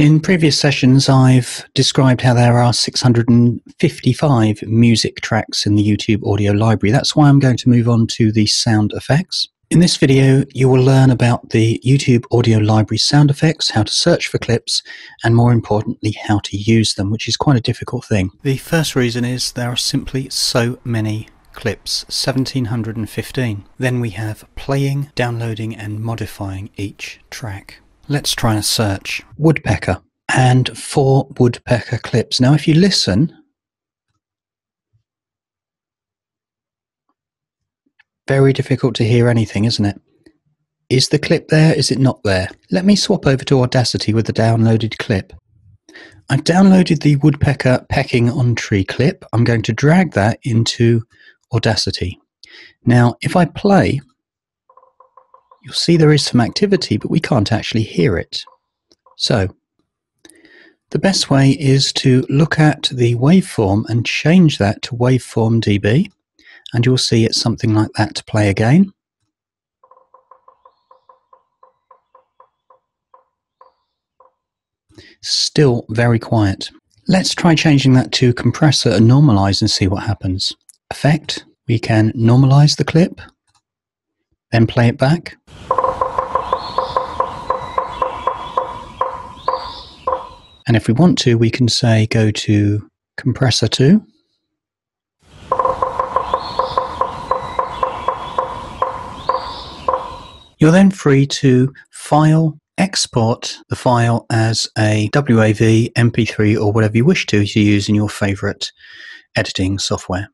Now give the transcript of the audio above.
In previous sessions, I've described how there are 655 music tracks in the YouTube audio library. That's why I'm going to move on to the sound effects. In this video, you will learn about the YouTube audio library sound effects, how to search for clips, and more importantly, how to use them, which is quite a difficult thing. The first reason is there are simply so many clips, 1715. Then we have playing, downloading, and modifying each track. Let's try a search. Woodpecker and four woodpecker clips. Now, if you listen, very difficult to hear anything, isn't it? Is the clip there? Is it not there? Let me swap over to Audacity with the downloaded clip. I've downloaded the woodpecker pecking on tree clip. I'm going to drag that into Audacity. Now, if I play, you'll see there is some activity, but we can't actually hear it. So, the best way is to look at the waveform and change that to waveform dB, and you'll see it's something like that to play again. Still very quiet. Let's try changing that to compressor and normalize and see what happens. Effect, we can normalize the clip, then play it back. And if we want to, we can say go to compressor 2. You're then free to file, export the file as a WAV, MP3 or whatever you wish to to use in your favorite editing software.